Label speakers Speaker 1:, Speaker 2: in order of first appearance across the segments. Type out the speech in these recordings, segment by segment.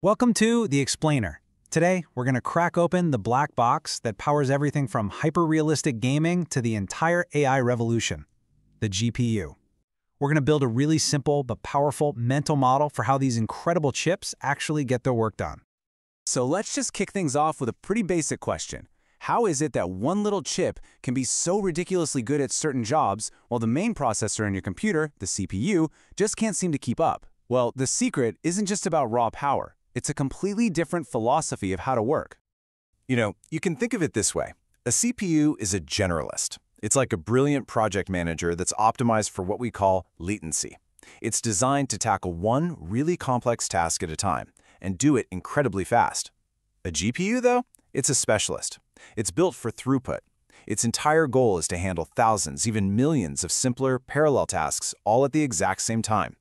Speaker 1: Welcome to The Explainer. Today, we're going to crack open the black box that powers everything from hyper-realistic gaming to the entire AI revolution, the GPU. We're going to build a really simple but powerful mental model for how these incredible chips actually get their work done.
Speaker 2: So let's just kick things off with a pretty basic question. How is it that one little chip can be so ridiculously good at certain jobs while the main processor in your computer, the CPU, just can't seem to keep up? Well, the secret isn't just about raw power. It's a completely different philosophy of how to work.
Speaker 3: You know, you can think of it this way. A CPU is a generalist. It's like a brilliant project manager that's optimized for what we call latency. It's designed to tackle one really complex task at a time and do it incredibly fast. A GPU, though, it's a specialist. It's built for throughput. Its entire goal is to handle thousands, even millions of simpler, parallel tasks all at the exact same time.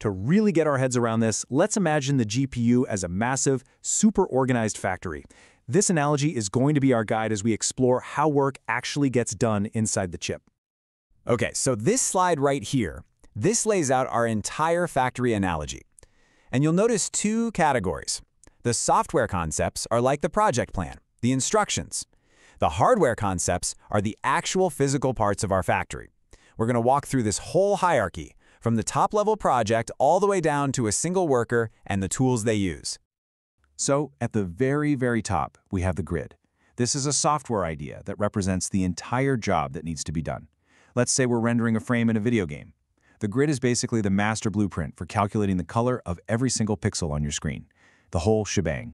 Speaker 4: To really get our heads around this, let's imagine the GPU as a massive, super organized factory. This analogy is going to be our guide as we explore how work actually gets done inside the chip.
Speaker 2: Okay, so this slide right here, this lays out our entire factory analogy. And you'll notice two categories. The software concepts are like the project plan, the instructions. The hardware concepts are the actual physical parts of our factory. We're going to walk through this whole hierarchy, from the top-level project all the way down to a single worker and the tools they use.
Speaker 4: So, at the very, very top, we have the grid. This is a software idea that represents the entire job that needs to be done. Let's say we're rendering a frame in a video game. The grid is basically the master blueprint for calculating the color of every single pixel on your screen, the whole shebang.